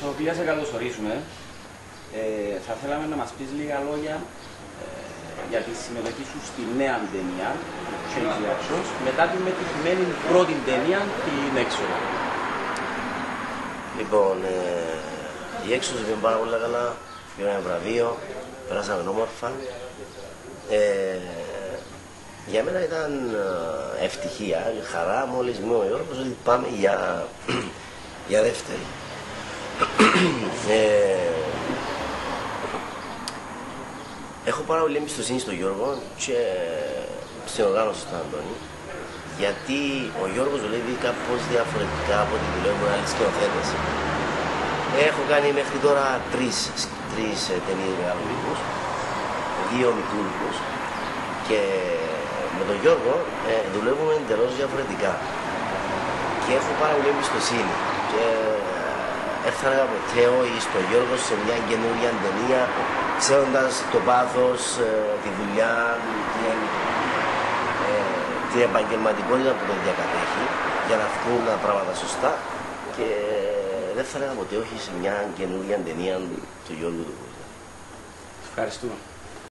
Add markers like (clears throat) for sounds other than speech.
Σοφία, σε καλωσορίζουμε. Ε, θα θέλαμε να μας πεις λίγα λόγια ε, για τη συμμετοχή σου στη νέα ταινία, Change Reactions, μετά την μετρημένη πρώτη ταινία, την έξοδο. Λοιπόν, ε, η έξοδος πήγε πάρα πολύ καλά, πήρα ένα βραβείο, περάσαμε όμορφα. Ε, για μένα ήταν ε, ευτυχία, χαρά μόλις μου ο Γιώργος ότι πάμε για, (clears throat) για δεύτερη. Ε, έχω πάρα πολύ εμπιστοσύνη στον Γιώργο και στην οργάνωση του Αντώνη γιατί ο Γιώργος δουλεύει κάπως διαφορετικά από ό,τι δουλεύουν άλλοι σκηνοθέτες. Έχω κάνει μέχρι τώρα τρεις, τρεις ε, ταινίες μεγάλου δύο μικρού και με τον Γιώργο ε, δουλεύουμε εντελώς διαφορετικά. Και έχω πάρα πολύ εμπιστοσύνη. Και δεν θα έλεγα ποτέ όχι στον Γιώργο σε μια καινούργια ταινία, ξέροντας το πάθος, ε, τη δουλειά, την, ε, την επαγγελματικότητα που τον διακατέχει για να βγουν τα πράγματα σωστά. Και δεν θα έλεγα ποτέ όχι σε μια καινούργια ταινία του Γιώργου του Ευχαριστούμε.